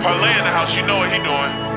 Parlay in the house, you know what he doing.